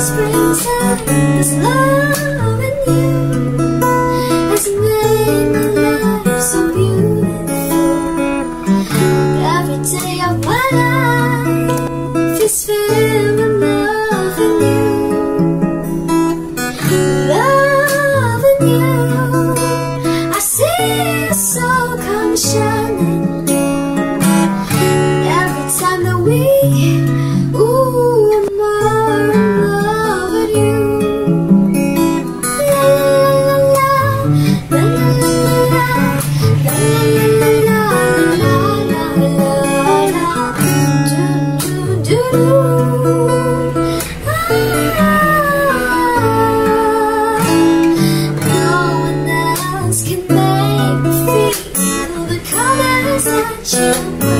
springtime is loving you. Has made Thank you.